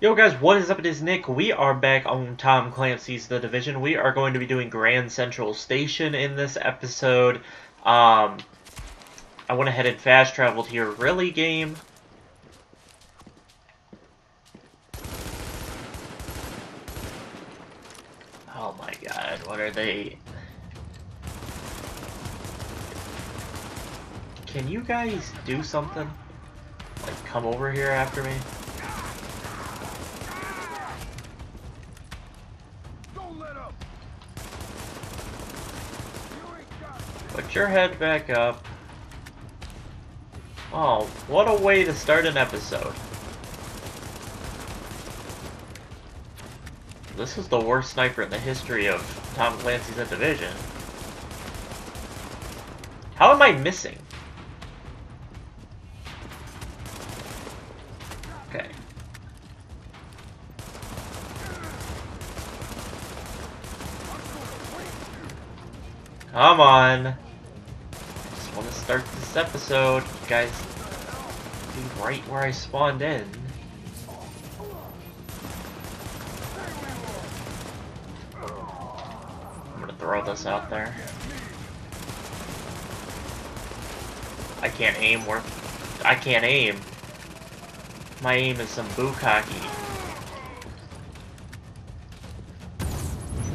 Yo guys, what is up? It is Nick. We are back on Tom Clancy's The Division. We are going to be doing Grand Central Station in this episode. Um, I went ahead and fast traveled here. Really, game? Oh my god, what are they... Can you guys do something? Like, come over here after me? Your head back up. Oh, what a way to start an episode. This is the worst sniper in the history of Tom Clancy's Division. How am I missing? Okay. Come on. Start this episode. You guys be right where I spawned in. I'm gonna throw this out there. I can't aim worth. I can't aim. My aim is some bukkake.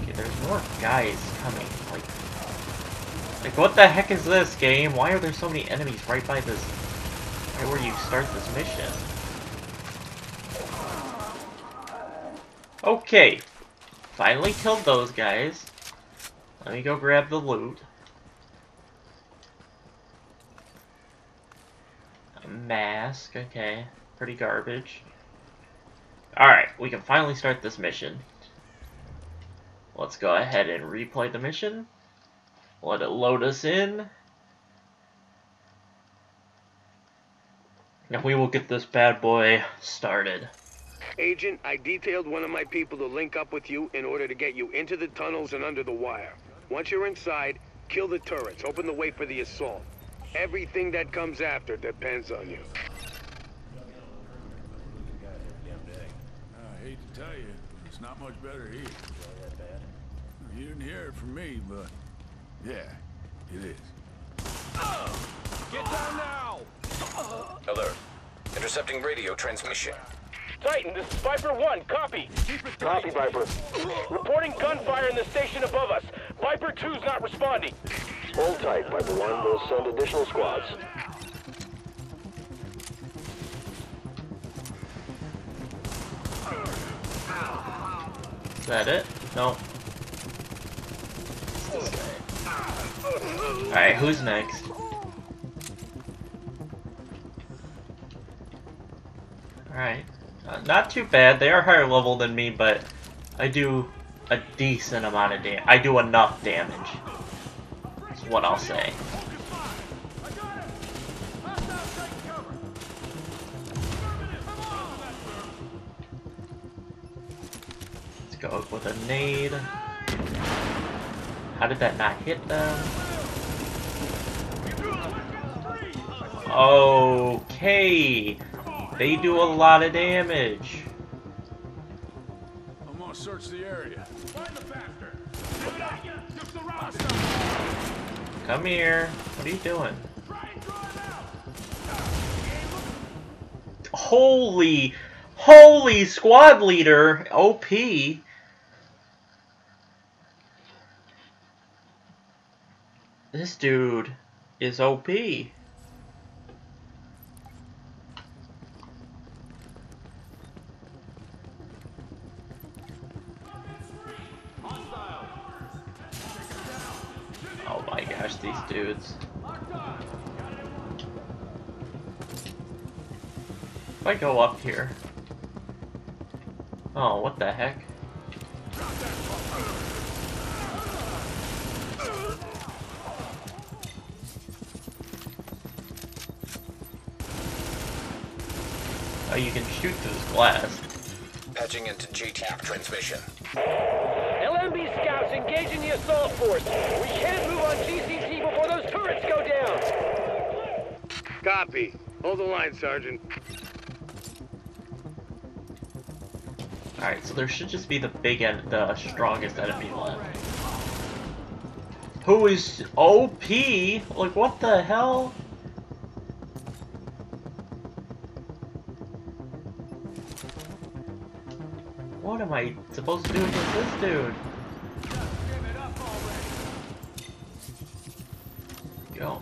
Okay, there's more guys like what the heck is this game? Why are there so many enemies right by this, right where you start this mission? Okay, finally killed those guys. Let me go grab the loot. A mask, okay. Pretty garbage. Alright, we can finally start this mission. Let's go ahead and replay the mission. Let it load us in. And we will get this bad boy started. Agent, I detailed one of my people to link up with you in order to get you into the tunnels and under the wire. Once you're inside, kill the turrets, open the way for the assault. Everything that comes after depends on you. I hate to tell you, it's not much better here. You didn't hear it from me, but yeah, it is. Get down now! Alert. Intercepting radio transmission. Titan, this is Viper 1, copy. Copy, Viper. Reporting gunfire in the station above us. Viper 2's not responding. Hold tight, Viper 1. We'll send additional squads. Is that it? No. Alright, who's next? Alright. Uh, not too bad. They are higher level than me, but I do a decent amount of damage. I do enough damage. That's what I'll say. Let's go with a nade. How did that not hit them? Okay. They do a lot of damage. I'm gonna search the area. Come here. What are you doing? Holy, holy squad leader, OP. This dude is OP. Oh my gosh, these dudes. If I go up here. Oh, what the heck? Oh, you can shoot through this glass. Patching into JTAC transmission. LMB scouts engaging the assault force. We can't move on GCT before those turrets go down. Copy. Hold the line, Sergeant. Alright, so there should just be the big and the strongest enemy left. Who is OP? Like, what the hell? What am I supposed to do against this dude? Go.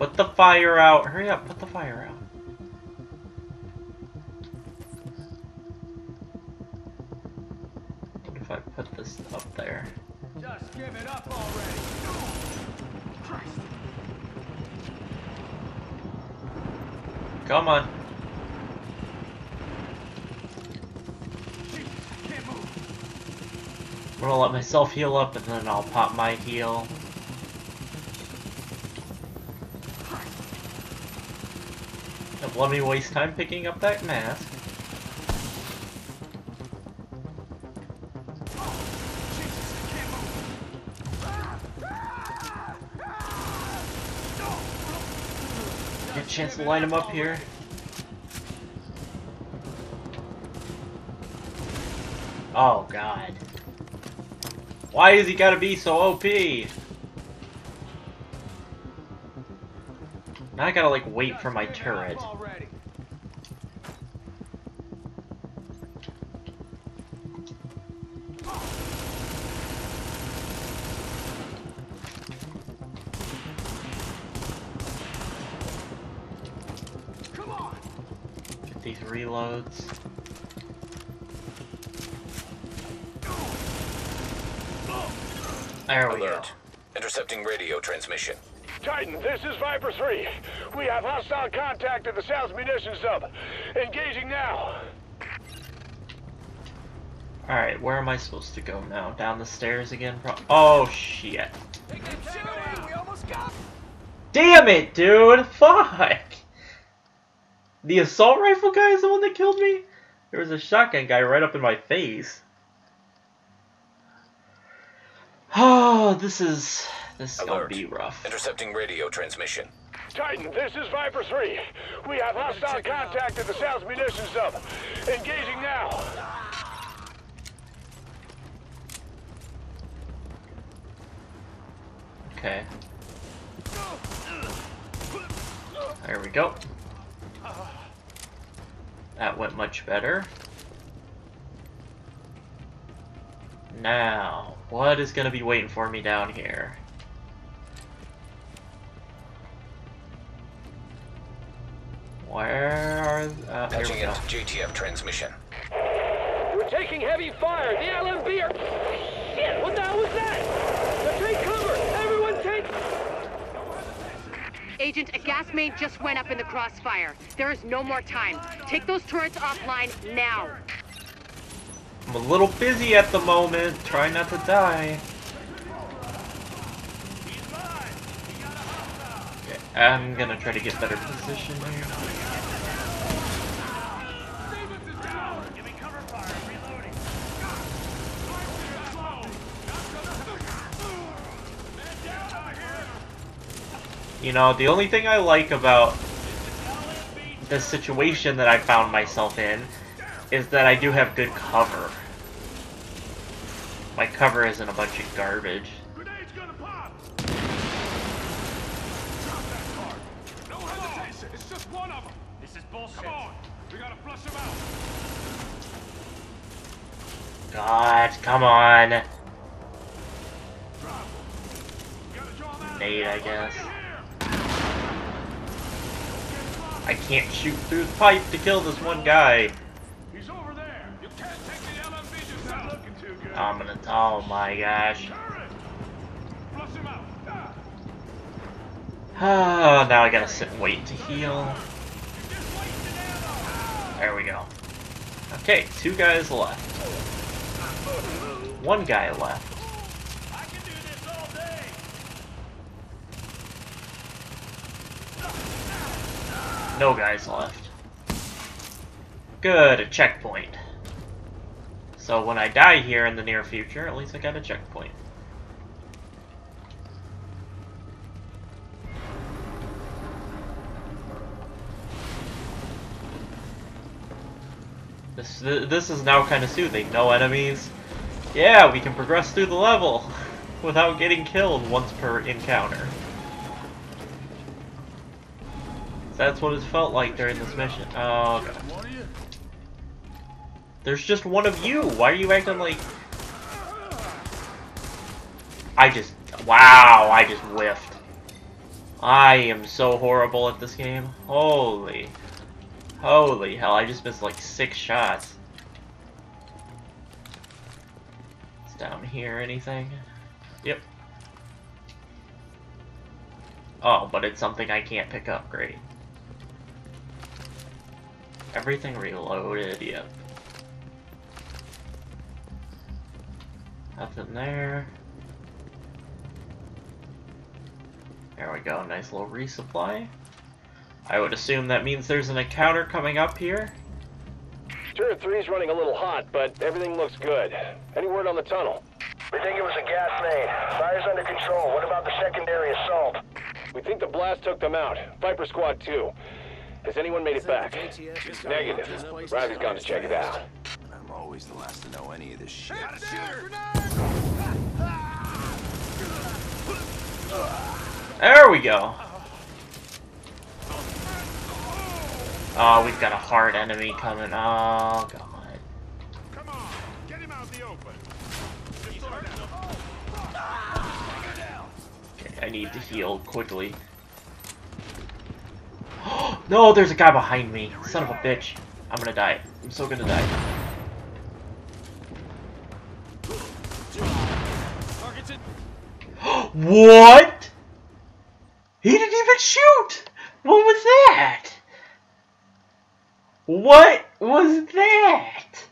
Put the fire out. Hurry up, put the fire out. What if I put this up there? Just give it up already. Come on. I'm gonna let myself heal up and then I'll pop my heal. Don't let me waste time picking up that mask. Get a chance to line him up here. Oh god. Why is he gotta be so OP? Now I gotta like wait for my turret. These reloads. There we go. Intercepting radio transmission. Titan, this is Viper 3. We have hostile contact at the South Munitions Hub. Engaging now. Alright, where am I supposed to go now? Down the stairs again? Pro oh, shit. We almost got. Damn it, dude! Fuck! The assault rifle guy is the one that killed me? There was a shotgun guy right up in my face. Oh, this is... This is gonna be rough. Intercepting radio transmission. Titan, this is Viper 3. We have hostile contact at the South Munitions Hub. Engaging now. Okay. There we go. That went much better. Now, what is gonna be waiting for me down here? Where are... Uh, there Patching we into JTF transmission. We're taking heavy fire. The LMB are... Shit, what the hell was that? The take cover. Everyone take... Agent, a gas main just went up in the crossfire. There is no more time. Take those turrets offline now. I'm a little busy at the moment, trying not to die. Okay, I'm gonna try to get better position here. You know, the only thing I like about the situation that I found myself in is that I do have good cover. My cover isn't a bunch of garbage. Grenade's gonna pop. Drop that card. No hesitation. It's just one of them. This is bullshit. We gotta flush him out. God, come on. Drop. We gotta draw him out. Nade, I guess. Here. I can't shoot through the pipe to kill this one guy. He's over there. You can't take the LMB just not looking too good. I'm gonna. Oh my gosh. Turret. Him out. Ah. Oh, now I gotta sit and wait to heal. Just wasting ammo. There we go. Okay, two guys left. One guy left. no guys left. Good, a checkpoint. So when I die here in the near future, at least I got a checkpoint. This, this is now kind of soothing. No enemies. Yeah, we can progress through the level without getting killed once per encounter. That's what it felt like during this mission. Oh, God. There's just one of you. Why are you acting like... I just... Wow, I just whiffed. I am so horrible at this game. Holy. Holy hell, I just missed like six shots. It's down here, anything? Yep. Oh, but it's something I can't pick up, great. Everything reloaded, yep. Nothing there. There we go, nice little resupply. I would assume that means there's an encounter coming up here. Turret 3's running a little hot, but everything looks good. Any word on the tunnel? We think it was a gas main. Fire's under control. What about the secondary assault? We think the blast took them out. Viper Squad 2. Has anyone made it back? Negative. Riley's gone to check it out. I'm always the last to know any of this shit. There we go. Oh, we've got a hard enemy coming. Oh, God. Come on, get him out the open. Okay, I need to heal quickly. no, there's a guy behind me. Son of a bitch. I'm gonna die. I'm so gonna die. what? He didn't even shoot! What was that? What was that?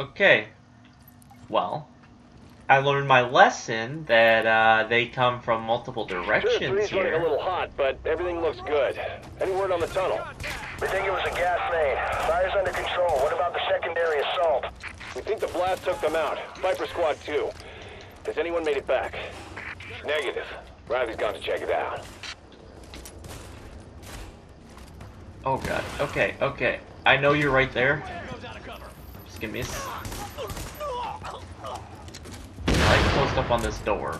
Okay. Well, I learned my lesson that uh, they come from multiple Turret directions 3's running a little hot, but everything looks good. Any word on the tunnel? We think it was a gas main. Fire's under control. What about the secondary assault? We think the blast took them out. Viper Squad 2. Has anyone made it back? Negative. Riley's gone to check it out. Oh god. Okay, okay. I know you're right there. Just give me a s- Like close up on this door.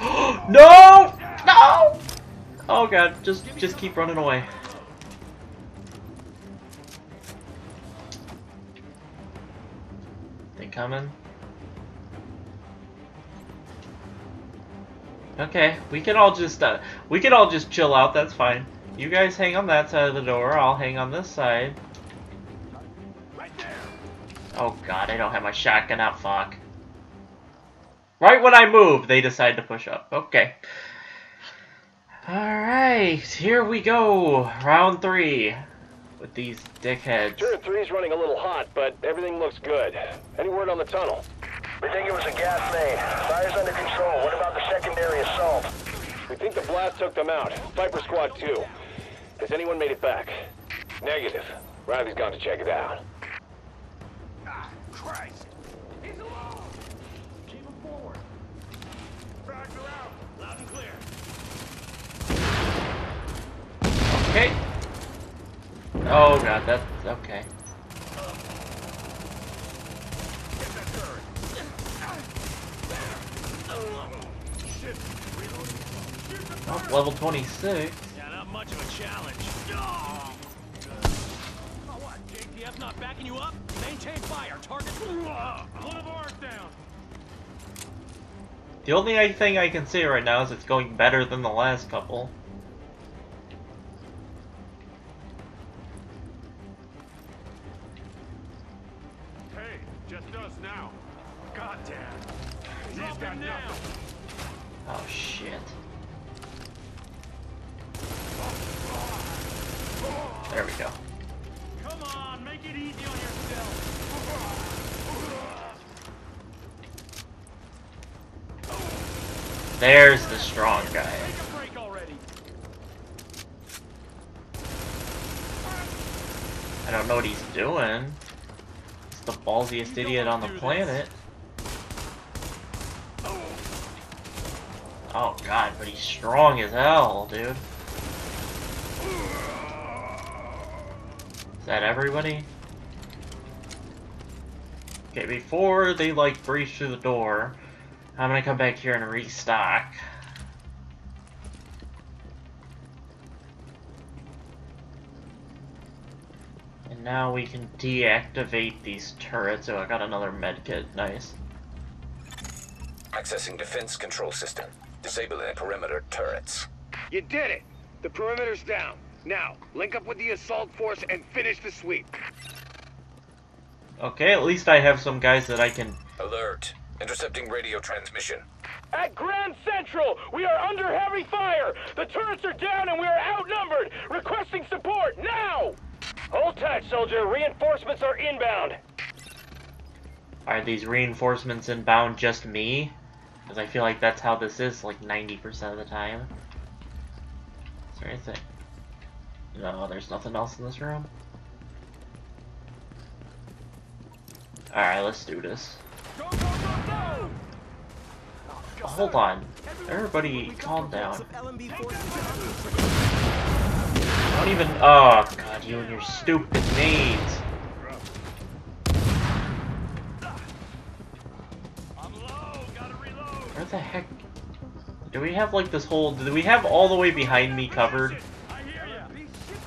no! No! Oh god, just just keep running away. They coming? Okay, we can all just uh, we can all just chill out. That's fine. You guys hang on that side of the door. I'll hang on this side. Oh god, I don't have my shotgun out. Fuck. Right when I move, they decide to push up. Okay. Alright, here we go. Round three. With these dickheads. Turret 3's running a little hot, but everything looks good. Any word on the tunnel? We think it was a gas main. Fire's under control. What about the secondary assault? We think the blast took them out. Viper Squad 2. Has anyone made it back? Negative. Riley's gone to check it out. Christ! He's alone! Keep him forward. Back around. Loud and clear. Okay. Oh god, that's okay. Get that turret. Shit. Reloading. Shoot the Oh, level 26. Yeah, not much of a challenge. What? JTF not backing you up? Maintain fire. Target. One of ours down. The only thing I can say right now is it's going better than the last couple. Hey, just us now. Goddamn. He's Drop got him now. There's the strong guy. Take a break already. I don't know what he's doing. He's the ballsiest idiot on the planet. Oh god, but he's strong as hell, dude. Is that everybody? Okay, before they like breach through the door, I'm gonna come back here and restock. And now we can deactivate these turrets. Oh, I got another medkit. Nice. Accessing defense control system. Disabling perimeter turrets. You did it! The perimeter's down. Now, link up with the assault force and finish the sweep. Okay, at least I have some guys that I can... Alert. Intercepting radio transmission. At Grand Central, we are under heavy fire. The turrets are down and we are outnumbered. Requesting support now. Hold tight, soldier. Reinforcements are inbound. Are these reinforcements inbound just me? Because I feel like that's how this is like 90% of the time. Is there anything? No, there's nothing else in this room. Alright, let's do this. Go, go, go, go! Hold on. Everybody calm down. Don't even- Oh god, you and your stupid nades. Where the heck? Do we have like this whole- do we have all the way behind me covered?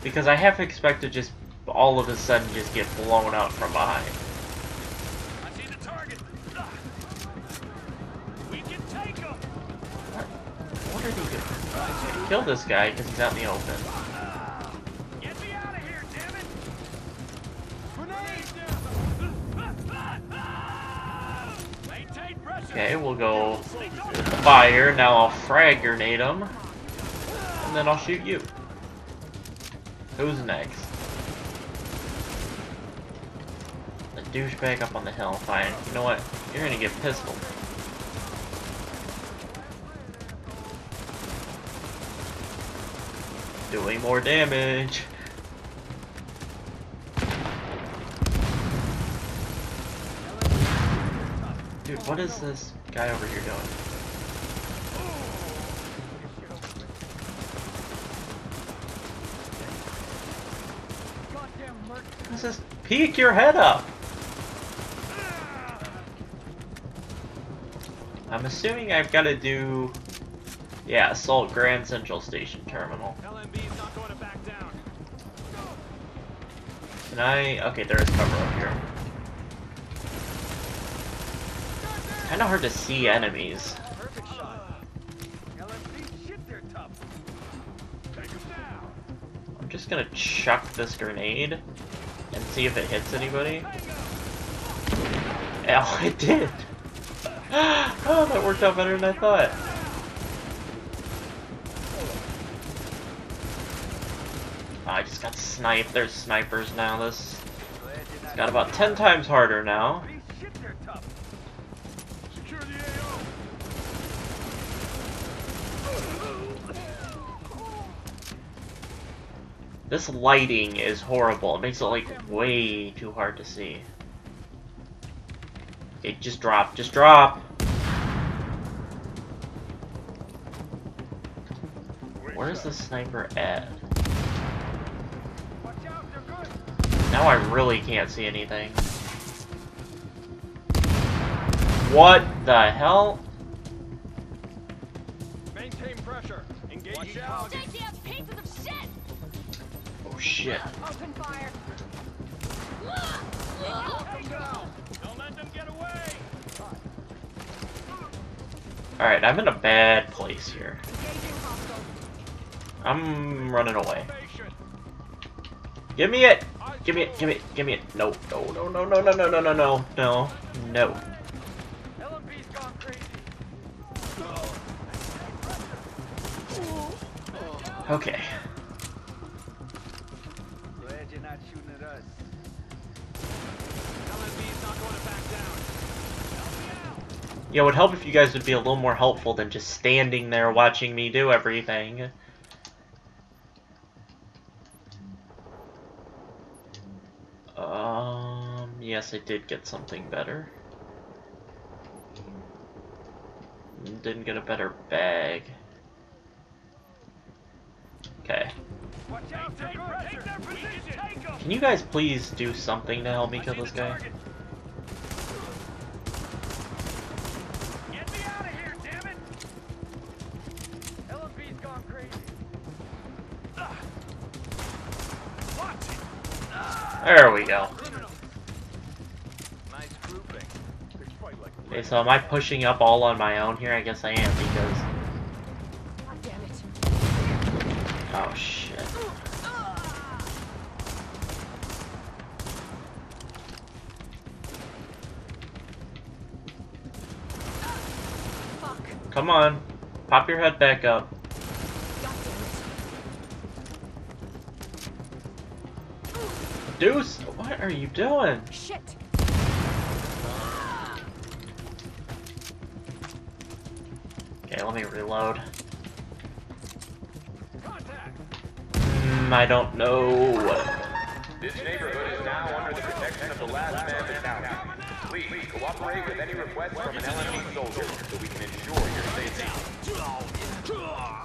Because I half expect to just all of a sudden just get blown out from behind. Kill this guy because he's out in the open. Get me out of here, damn it! Okay, we'll go fire. Now I'll frag grenade him. And then I'll shoot you. Who's next? The douchebag up on the hill. Fine. You know what? You're gonna get pistol. Doing more damage. Dude, what is this guy over here doing? This? Is peek your head up! I'm assuming I've got to do... Yeah, assault Grand Central Station Terminal. LMB's not going to back down. Can I... Okay, there is cover up here. It's kind of hard to see enemies. Perfect shot. LMB, shit, they're tough. Take him down. I'm just gonna chuck this grenade and see if it hits anybody. Oh, it did! Oh, that worked out better than I thought. Oh, Sniped. There's snipers now. This it's got about 10 times harder now. This lighting is horrible. It makes it like way too hard to see. Okay, just drop. Just drop. Where's the sniper at? Watch out, they're good. Now I really can't see anything. What the hell? Maintain pressure. Engage Watch the out. target. Take the pieces of shit! Oh shit. Open fire! Don't let them get away. Alright, I'm in a bad place here. I'm running away. Give me it! Give me it, give me it, give me it. No, no, no, no, no, no, no, no, no, no, no, no. Okay. Yeah, it would help if you guys would be a little more helpful than just standing there watching me do everything. Um, yes, I did get something better. Didn't get a better bag. Okay. Can you guys please do something to help me kill this guy? We go. Okay, so am I pushing up all on my own here? I guess I am because... Oh shit. Come on. Pop your head back up. Deuce, are you doing? Shit. Okay, let me reload. Mm, I don't know. This neighborhood is now under the protection of the last man battalion. Please cooperate with any requests from an LMB soldier so we can ensure your safety.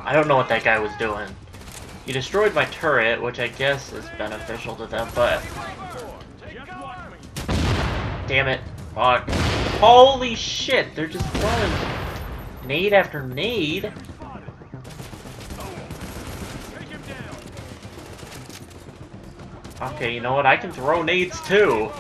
I don't know what that guy was doing. He destroyed my turret, which I guess is beneficial to them, but... Damn it. Fuck. Holy shit, they're just throwing nade after nade. Okay, you know what? I can throw nades too.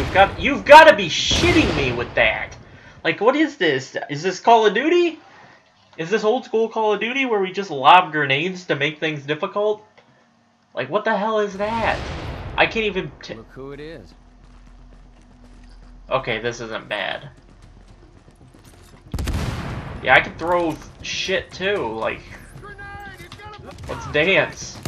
You've got you've got to be shitting me with that. Like, what is this? Is this Call of Duty? Is this old school Call of Duty where we just lob grenades to make things difficult? Like, what the hell is that? I can't even. T Look who it is. okay, this isn't bad. Yeah, I can throw shit too. Like, let's dance.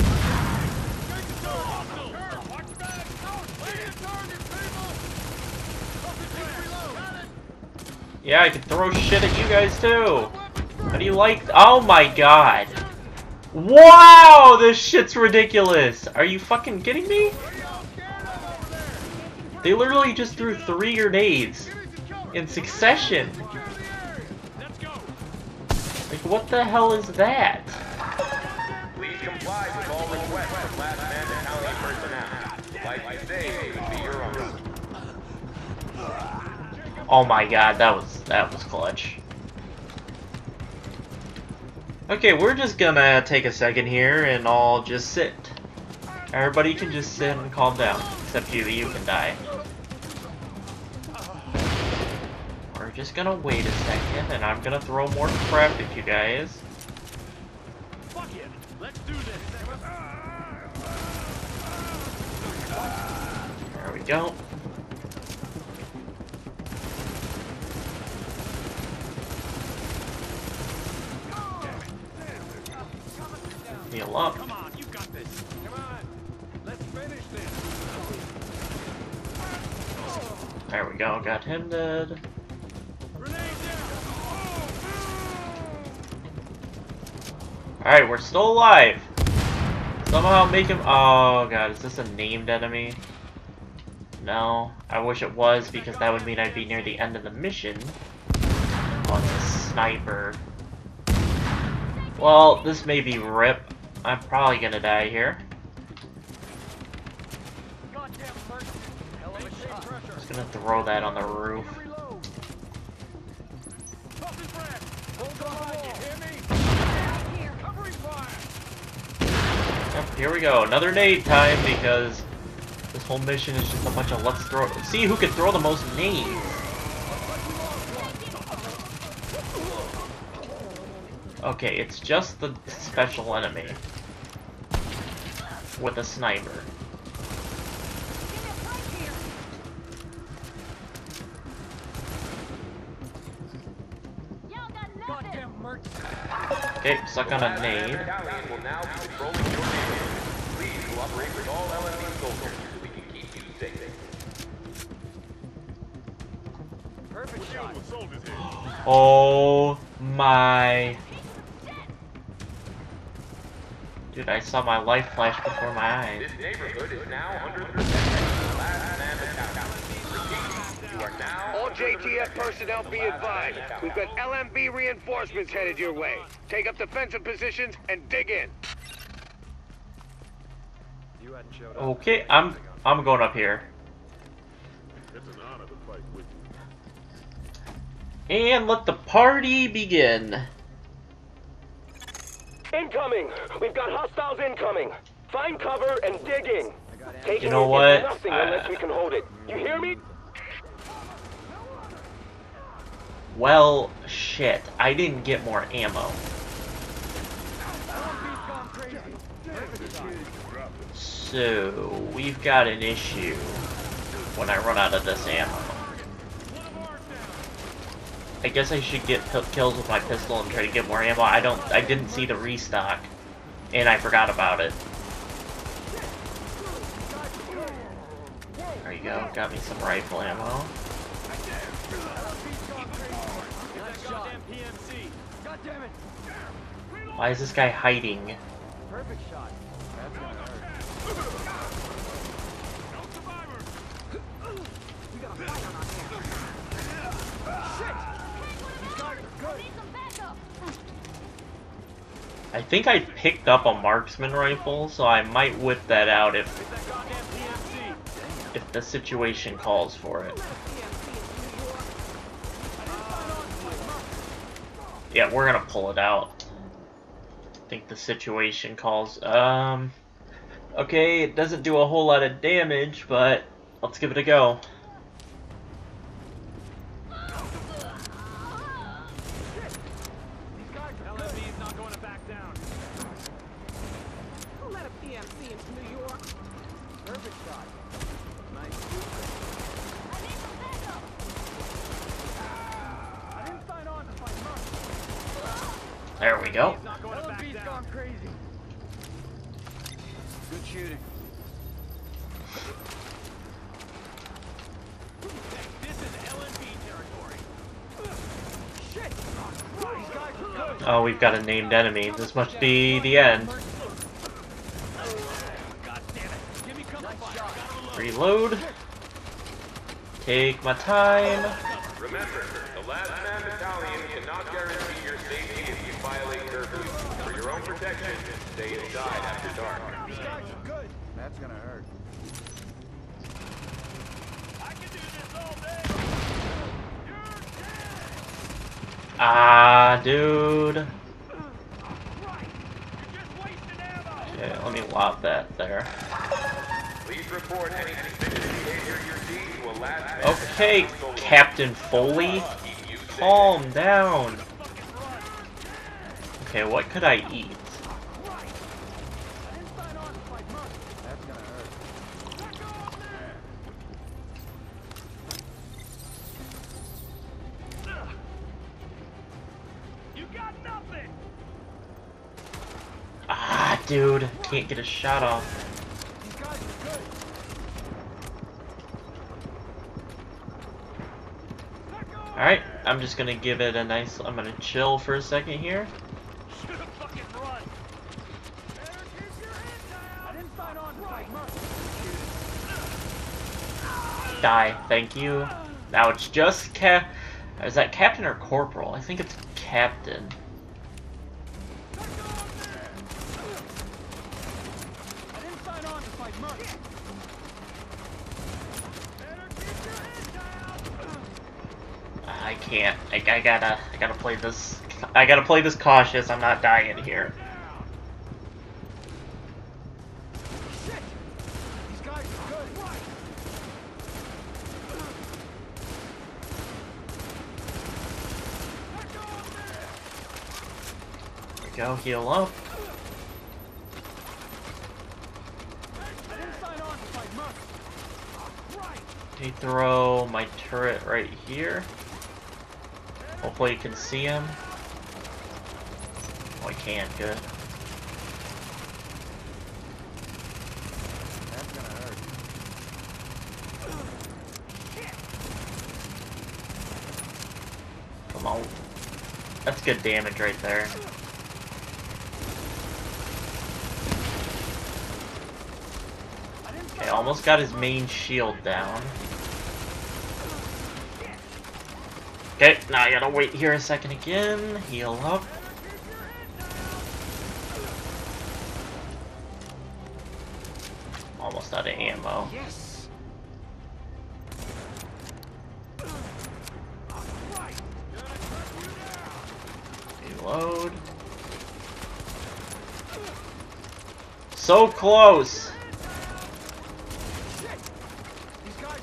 Yeah, I can throw shit at you guys too. How do you like? Oh my god. Wow, this shit's ridiculous. Are you fucking kidding me? They literally just threw three grenades in succession. Like, what the hell is that? Please comply with all requests from last man battalion personnel. Like you say, it would be your own. Oh my god, that was that was clutch. Okay, we're just gonna take a second here and all just sit. Everybody can just sit and calm down, except you. You can die. We're just gonna wait a second, and I'm gonna throw more crap at you guys. Fuck it. Let's do this. There we go. Heal up. Come on, you got this. Come on. Let's finish this. There we go. Got him dead. Alright, we're still alive. Somehow make him. Oh god, is this a named enemy? No. I wish it was because that would mean I'd be near the end of the mission. It's a sniper. Well, this may be RIP. I'm probably gonna die here. Just gonna throw that on the roof. Yep, here we go. Another nade time because this whole mission is just a bunch of let's throw. See who can throw the most nades. Okay, it's just the special enemy with a sniper. Okay, suck on a nade. battalion oh will now be patrolling your neighborhood. Please cooperate with all LMB soldiers so we can keep you safe. Perfect shot. Oh my. Dude, I saw my life flash before my eyes. This neighborhood is now under the protection of the last man battalion. Repeat, you are now All JTF personnel be advised. We've got LMB reinforcements headed your way. Take up defensive positions and dig in. Okay, I'm I'm going up here. And let the party begin. Incoming! We've got hostiles incoming! Find cover and dig in! Taking You know what? nothing unless we can hold it. You hear me? Well, shit. I didn't get more ammo. So, we've got an issue when I run out of this ammo. I guess I should get kills with my pistol and try to get more ammo. I don't. I didn't see the restock, and I forgot about it. There you go. Got me some rifle ammo. Why is this guy hiding? Perfect shot. That's gonna hurt. I think I picked up a marksman rifle, so I might whip that out if if the situation calls for it. Yeah, we're gonna pull it out. I think the situation calls. Um, okay, it doesn't do a whole lot of damage, but let's give it a go. LMB is not going to back down. Who let a PMC into New York? Perfect shot. Nice shoot. I didn't sign on to fight Merc. There we go. He's not going to back down. gone crazy. Good shooting. This is LMB territory. Shit! These guys are good. Oh, we've got a named enemy. This must be the end. God damn it. Give me cover fire. Gotta reload. Reload. Take my time. Remember, the last man battalion cannot guarantee your safety if you violate curfew. For your own protection, stay inside after dark. These guys are good. That's gonna hurt. I can do this all day. Ah, dude. Right. You're just wasting ammo. Okay, let me lob that there. Please report any suspicious behavior you see to a last man Okay. Captain Foley. Keep you safe. Calm down. Okay, what could I eat? Dude. Can't get a shot off. Alright, I'm just gonna give it a nice... I'm gonna chill for a second here. Die, thank you. Now it's just Cap... Is that Captain or Corporal? I think it's Captain. I didn't sign on to fight Merc. I I, gotta... I gotta play this... I gotta play this cautious. I'm not dying here. Go, heal up. Okay, throw my turret right here. Hopefully you can see him. Oh, I can't. Good. That's gonna hurt. Come ammo. That's good damage right there. Okay, almost got his main shield down. Okay, now I gotta wait here a second again, heal up. Almost out of ammo. Yes. Reload. So close!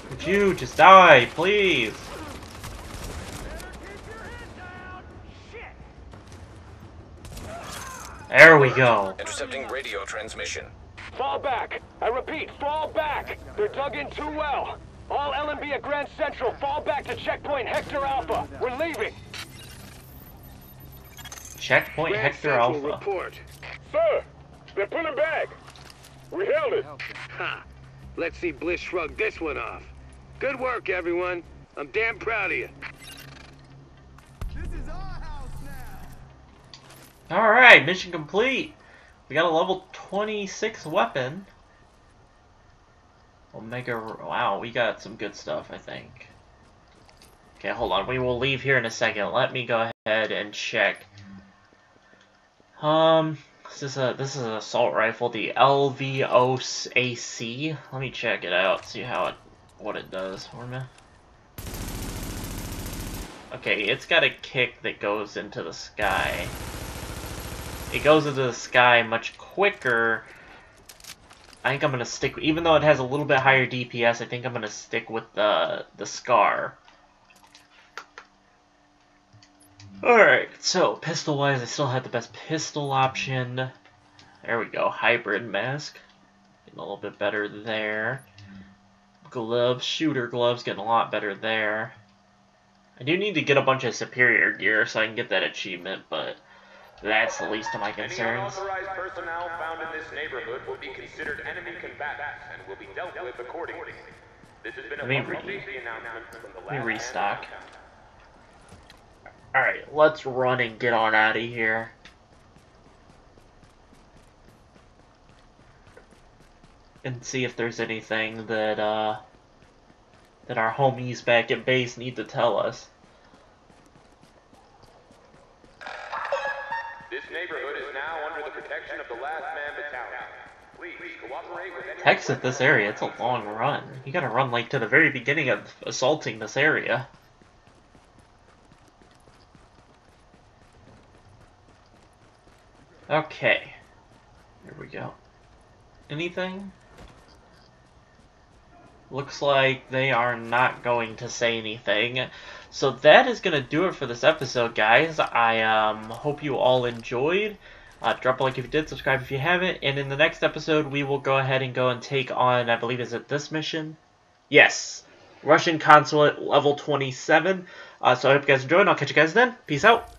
Would you just die, please? There we go. Intercepting radio transmission. Fall back. I repeat, fall back. They're dug in too well. All LMB at Grand Central, fall back to checkpoint Hector Alpha. We're leaving. Checkpoint Grand Hector Central Alpha. report. Sir, they're pulling back. We held it. Ha! Let's see Bliss shrug this one off. Good work, everyone. I'm damn proud of you. Alright, mission complete. We got a level 26 weapon. Omega, wow, we got some good stuff, I think. Okay, hold on, we will leave here in a second. Let me go ahead and check. Um, this is a, this is an assault rifle, the LVOAC. Let me check it out, see how it, what it does for me. Okay, it's got a kick that goes into the sky it goes into the sky much quicker. I think I'm gonna stick, even though it has a little bit higher DPS, I think I'm gonna stick with the the Scar. Alright, so pistol-wise, I still have the best pistol option. There we go, hybrid mask. Getting a little bit better there. Gloves, shooter gloves, getting a lot better there. I do need to get a bunch of superior gear so I can get that achievement, but that's the least of my Any concerns. unauthorized personnel found in this neighborhood will be considered enemy combatants and will be dealt with accordingly. This has been a Let me, re from the Let me restock. Alright, let's run and get on out of here. And see if there's anything that, uh, that our homies back at base need to tell us. Exit this area, it's a long run. You gotta run like to the very beginning of assaulting this area. Okay. Here we go. Anything? Looks like they are not going to say anything. So that is going to do it for this episode, guys. I um, hope you all enjoyed. Uh, drop a like if you did, subscribe if you haven't, and in the next episode we will go ahead and go and take on, I believe, is it this mission? Yes, Russian Consulate level 27. Uh, so I hope you guys enjoyed, and I'll catch you guys then. Peace out.